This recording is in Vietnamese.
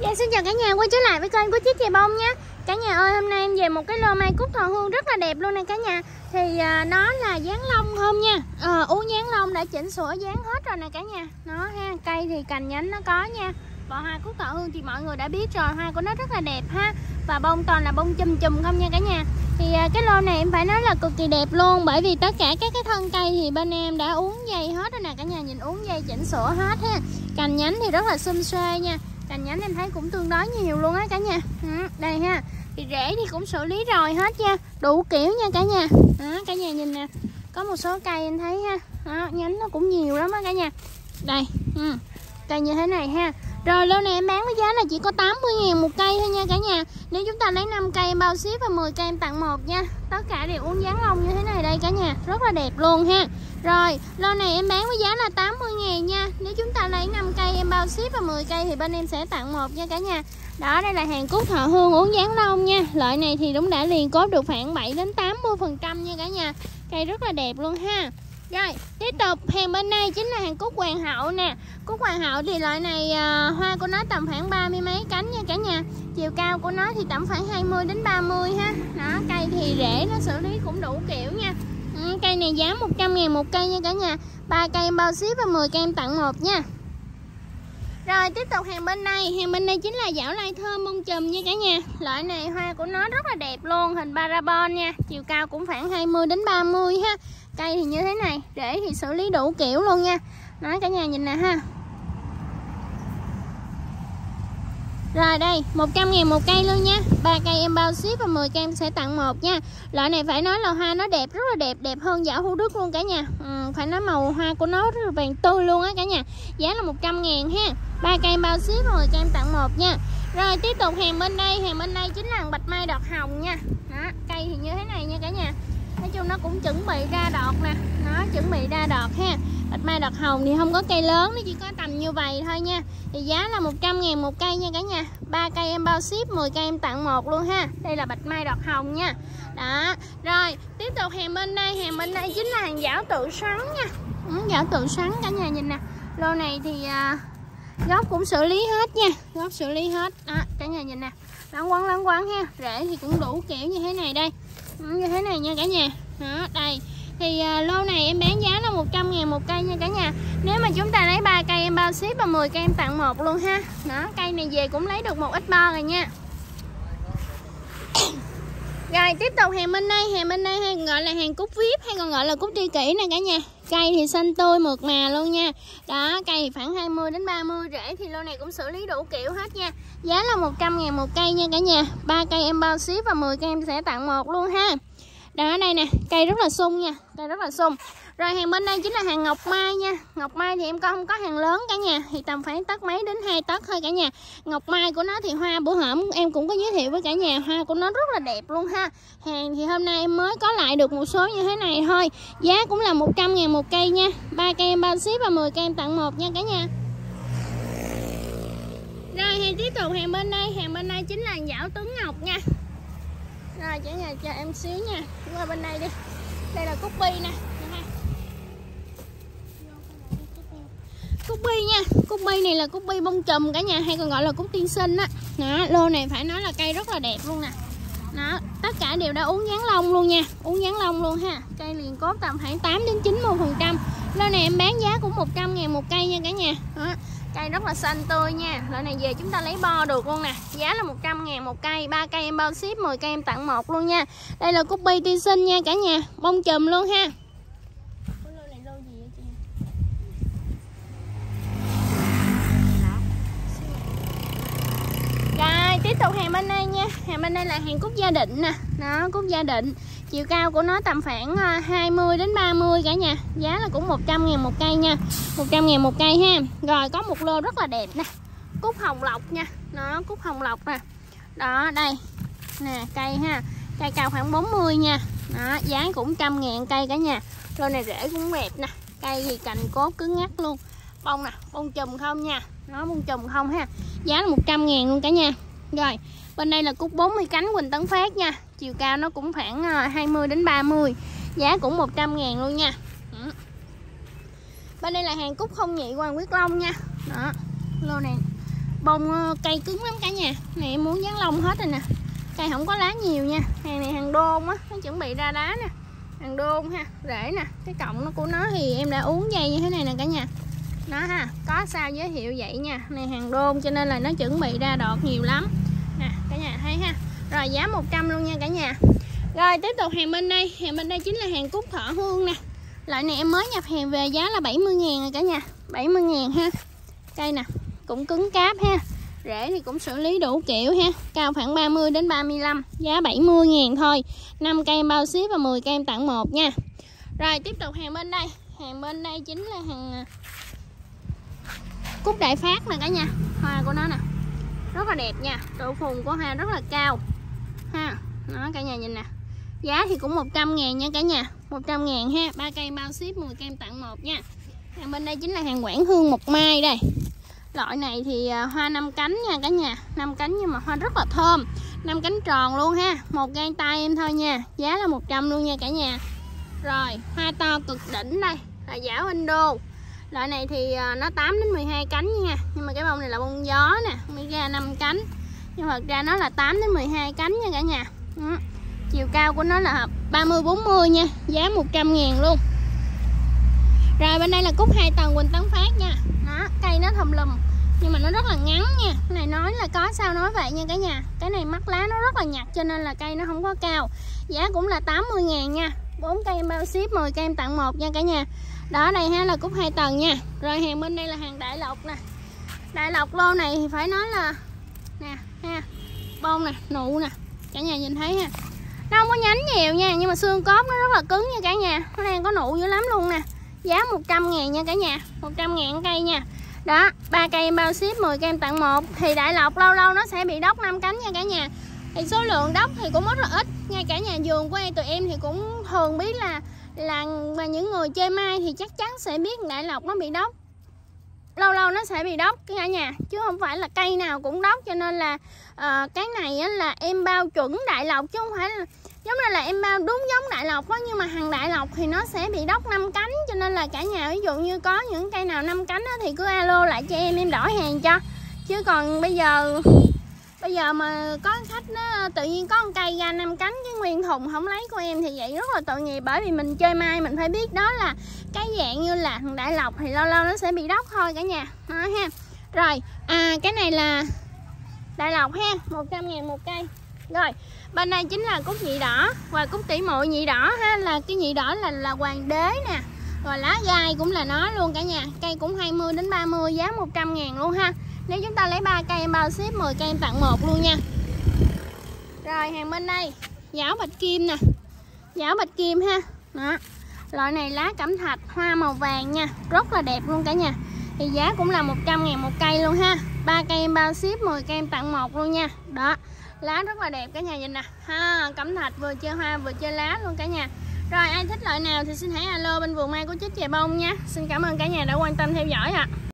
Dạ xin chào cả nhà quay trở lại với kênh của Chiếc Chè Bông nhé. Cả nhà ơi hôm nay em về một cái lô mai cúc thọ hương rất là đẹp luôn nè cả nhà. Thì à, nó là dáng lông không nha? Ờ, à, Uống dáng lông đã chỉnh sửa dáng hết rồi nè cả nhà. Nó ha cây thì cành nhánh nó có nha. Và hoa cúc thọ hương thì mọi người đã biết rồi Hoa của nó rất là đẹp ha. Và bông toàn là bông chùm chùm không nha cả nhà. Thì à, cái lô này em phải nói là cực kỳ đẹp luôn Bởi vì tất cả các cái thân cây thì bên em đã uống dây hết rồi nè cả nhà. Nhìn uống dây chỉnh sửa hết ha. Cành nhánh thì rất là xum xuê nha cành nhánh em thấy cũng tương đối nhiều luôn á cả nhà. Ừ, đây ha. Thì rễ thì cũng xử lý rồi hết nha. Đủ kiểu nha cả nhà. Đó cả nhà nhìn nè. Có một số cây em thấy ha. Đó, nhánh nó cũng nhiều lắm á cả nhà. Đây ừ. cây như thế này ha rồi lô này em bán với giá là chỉ có 80 ngàn một cây thôi nha cả nhà. Nếu chúng ta lấy 5 cây em bao ship và 10 cây em tặng một nha. Tất cả đều uống dáng lông như thế này đây cả nhà. Rất là đẹp luôn ha. Rồi lô này em bán với giá là 80 ngàn nha. Nếu chúng ta lấy 5 cây em bao ship và 10 cây thì bên em sẽ tặng một nha cả nhà. Đó, đây là hàng cúc thọ hương uống dáng lông nha. Loại này thì đúng đã liền cốt được khoảng 7 đến 80% nha cả nhà. Cây rất là đẹp luôn ha rồi, tiếp tục. Hàng bên đây chính là hàng cúc hoàng hậu nè. Cúc hoàng hậu thì loại này à, hoa của nó tầm khoảng ba mươi mấy cánh nha cả nhà. Chiều cao của nó thì tầm khoảng 20 đến 30 ha. Đó, cây thì rễ nó xử lý cũng đủ kiểu nha. Ừ, Cây này giá 100 ngàn một cây nha cả nhà. Ba cây em bao ship và 10 cây em tặng một nha. Rồi tiếp tục hàng bên đây. Hàng bên đây chính là dảo lai thơm bông chùm nha cả nhà. Loại này hoa của nó rất là đẹp luôn Hình parabon nha. Chiều cao cũng khoảng 20 đến 30 ha. Cây thì như thế này Rễ thì xử lý đủ kiểu luôn nha. Nói cả nhà nhìn nè ha. Rồi đây 100 ngàn một cây luôn nha. Ba cây em bao ship và 10 cây em sẽ tặng một nha. Loại này phải nói là hoa nó đẹp Rất là đẹp Đẹp hơn giả hữu đức luôn cả nhà. Ừ, Phải nói màu hoa của nó rất là vàng tươi luôn á cả nhà. Giá là 100 ngàn ha. Ba cây em bao ship và 10 cây em tặng một nha. Rồi tiếp tục hàng bên đây. Hàng bên đây chính là bạch mai đọt hồng nha. Đó, Cây thì như thế này nha cả nhà chung nó cũng chuẩn bị ra đọt nè. Nó chuẩn bị ra đọt ha. Bạch mai đọt hồng thì không có cây lớn nó chỉ có tầm như vậy thôi nha. Thì giá là 100 ngàn một cây nha cả nhà. Ba cây em bao ship 10 cây em tặng một luôn ha. Đây là bạch mai đọt hồng nha. Đó rồi tiếp tục hàng bên đây. Hàng bên đây chính là hàng giảo tự sắn nha. Ừ, giảo tự sắn cả nhà nhìn nè. Lô này thì à, gốc cũng xử lý hết nha. Gốc xử lý hết. Đó cả nhà nhìn nè. Lắng quấn lắng quấn ha. Rễ thì cũng đủ kiểu như thế này đây. Ừ, như thế này nha cả nhà đó đây. Thì à, lô này em bán giá là 100 ngàn một cây nha cả nhà. Nếu mà chúng ta lấy 3 cây em bao ship và 10 cây em tặng một luôn ha. Đó cây này về cũng lấy được một ít bo rồi nha. Rồi tiếp tục hàng bên đây. Hàng bên đây hay gọi là hàng cúc vip hay còn gọi là cúc tri kỷ nè cả nhà. Cây thì xanh tươi mượt mà luôn nha. Đó cây thì khoảng 20 đến 30 rễ thì lô này cũng xử lý đủ kiểu hết nha. Giá là 100 ngàn một cây nha cả nhà. Ba cây em bao ship và 10 cây em sẽ tặng một luôn ha đó, đây nè, cây rất là sung nha, cây rất là sung. Rồi hàng bên đây chính là hàng ngọc mai nha. Ngọc mai thì em có không có hàng lớn cả nhà, thì tầm khoảng tấc mấy đến hai tấc thôi cả nhà. Ngọc mai của nó thì hoa bữa hổm, em cũng có giới thiệu với cả nhà, hoa của nó rất là đẹp luôn ha. Hàng thì hôm nay em mới có lại được một số như thế này thôi. Giá cũng là 100 ngàn một cây nha, ba cây em bao ship và 10 cây em tặng một nha cả nhà. Rồi hàng tiếp tục, hàng bên đây, hàng bên đây chính là dảo tuấn ngọc nha rồi cả nhà chờ em xíu nha. Qua bên đây đi. Đây là cúc bi nè cúc bi nha. Cúc bi này là cúc bi bông chùm cả nhà, hay còn gọi là cúc tiên sinh á. Đó, lô này phải nói là cây rất là đẹp luôn nè. Đó, tất cả đều đã uống dáng lông luôn nha. Uống dáng lông luôn ha. Cây liền cốt tầm khoảng 8 đến 90 phần trăm. Lô này em bán giá cũng 100 ngàn một cây nha cả nhà. Đó cây rất là xanh tươi nha. Loại này về chúng ta lấy bo được luôn nè. Giá là 100 ngàn một cây, ba cây em bao ship 10 cây em tặng một luôn nha. Đây là cúc bi tiên sinh nha cả nhà, bông chùm luôn ha. Rồi, tiếp tục hàng bên đây nha. Hàng bên đây là hàng cúc gia định nè. Đó cúc gia định. Chiều cao của nó tầm khoảng ờ, 20 đến 30 cả nhà. Giá là cũng 100 ngàn một cây nha. 100 ngàn một cây ha. Rồi, có một lô rất là đẹp nè. Cúc hồng lộc nha. Nó cúc hồng lộc nè. Đó, đây. Nè, cây ha. Cây cao khoảng 40 nha. Đó, giá cũng trăm ngàn cây cả nhà. Lô này rễ cũng đẹp nè. Cây gì cành cốt cứng ngắt luôn. Bông nè, bông chùm không nha. Nó bông chùm không ha. Giá là 100 ngàn luôn cả nhà. Rồi, bên đây là cúc 40 cánh Quỳnh Tấn Phát nha. Chiều cao nó cũng khoảng ờ, 20 đến 30 Giá cũng 100 ngàn luôn nha. Ừ. Bên đây là hàng cúc không nhị Hoàng Quyết Long nha. Đó. Lô này bông ờ, cây cứng lắm cả nhà. Này em muốn dán lông hết rồi nè. Cây không có lá nhiều nha. Hàng này hàng đôn á, nó chuẩn bị ra đá nè. Hàng đôn ha, rễ nè. Cái cọng nó của nó thì em đã uống dây như thế này nè cả nhà. Nó ha, có sao giới thiệu vậy nha. Này hàng đôn cho nên là nó chuẩn bị ra đọt nhiều lắm nè cả nhà thấy ha rồi giá 100 luôn nha cả nhà. Rồi, tiếp tục hàng bên đây. Hàng bên đây chính là hàng cúc thỏ hương nè. Loại này em mới nhập hàng về giá là 70 ngàn rồi cả nhà. 70 ngàn ha. Cây nè, cũng cứng cáp ha. Rễ thì cũng xử lý đủ kiểu ha. Cao khoảng 30 đến 35 giá 70 ngàn thôi. 5 cây bao ship và 10 cây tặng một nha. Rồi, tiếp tục hàng bên đây. Hàng bên đây chính là hàng à, cúc đại phát nè cả nhà. Hoa của nó nè. Rất là đẹp nha. Độ phùng của hoa rất là cao ha. Nó cả nhà nhìn nè. Giá thì cũng 100 ngàn nha cả nhà. 100 ngàn ha. Ba cây bao ship 10 kem tặng một nha. Hàng bên đây chính là hàng Quảng Hương một mai đây. Loại này thì à, hoa năm cánh nha cả nhà. Năm cánh nhưng mà hoa rất là thơm. Năm cánh tròn luôn ha. Một gang tay em thôi nha. Giá là 100 luôn nha cả nhà. Rồi, hoa to cực đỉnh đây. Là giảo Indo loại này thì à, nó 8 đến 12 cánh nha. Nhưng mà cái bông này là bông gió nè. Mới ra 5 cánh nhưng thật ra nó là 8 đến 12 cánh nha cả nhà. Đó. chiều cao của nó là 30 40 nha, giá 100 ngàn luôn. Rồi bên đây là cúc hai tầng Quỳnh Tấn Phát nha. Đó, cây nó thùm lùm, nhưng mà nó rất là ngắn nha. Cái này nói là có sao nói vậy nha cả nhà. Cái này mắt lá nó rất là nhạt cho nên là cây nó không có cao. Giá cũng là 80 ngàn nha. 4 cây em bao ship 10 cây em tặng một nha cả nhà. Đó, đây ha, là cúc hai tầng nha. Rồi hàng bên đây là hàng đại lộc nè. Đại lộc lô này thì phải nói là, nè ha. Bông nè, nụ nè, cả nhà nhìn thấy ha. Nó không có nhánh nhiều nha, nhưng mà xương cốt nó rất là cứng nha cả nhà. Nó đang có nụ dữ lắm luôn nè. Giá 100 ngàn nha cả nhà 100 ngàn cây nha. Đó, ba cây em bao ship 10 cây em tặng một. Thì đại lộc lâu lâu nó sẽ bị đốc năm cánh nha cả nhà. Thì số lượng đốc thì cũng rất là ít ngay cả nhà. Vườn của em, tụi em thì cũng thường biết là là mà những người chơi mai thì chắc chắn sẽ biết đại lộc nó bị đốc lâu lâu nó sẽ bị đốc cả nhà chứ không phải là cây nào cũng đốc cho nên là uh, cái này á, là em bao chuẩn đại lộc chứ không phải là giống như là em bao đúng giống đại lộc á nhưng mà hàng đại lộc thì nó sẽ bị đốc năm cánh cho nên là cả nhà ví dụ như có những cây nào năm cánh á, thì cứ alo lại cho em em đổi hàng cho. Chứ còn bây giờ bây giờ mà có khách nó tự nhiên có một cây ra năm cánh cái nguyên thùng không lấy của em thì vậy rất là tội nghiệp bởi vì mình chơi mai mình phải biết đó là cái dạng như là thằng đại lộc thì lâu lâu nó sẽ bị đốc thôi cả nhà. Đó ha. Rồi à cái này là đại lộc ha 100 ngàn một cây. Rồi, bên đây chính là cúc nhị đỏ và cúc tỉ muội nhị đỏ ha, là cái nhị đỏ là là hoàng đế nè. Rồi lá gai cũng là nó luôn cả nhà, cây cũng 20 đến 30 giá 100 ngàn luôn ha. Nếu chúng ta lấy 3 cây, em bao ship 10 cây em tặng một luôn nha. Rồi, hàng bên đây, giáo bạch kim nè. Giáo bạch kim ha. Đó loại này lá cẩm thạch, hoa màu vàng nha. Rất là đẹp luôn cả nhà. Thì giá cũng là 100 ngàn một cây luôn ha. Ba cây em bao ship 10 cây em tặng một luôn nha. Đó, lá rất là đẹp cả nhà, nhìn nè. Ha, cẩm thạch vừa chơi hoa, vừa chơi lá luôn cả nhà. Rồi, ai thích loại nào thì xin hãy alo bên vườn mai của chích chè bông nha. Xin cảm ơn cả nhà đã quan tâm theo dõi ạ. à.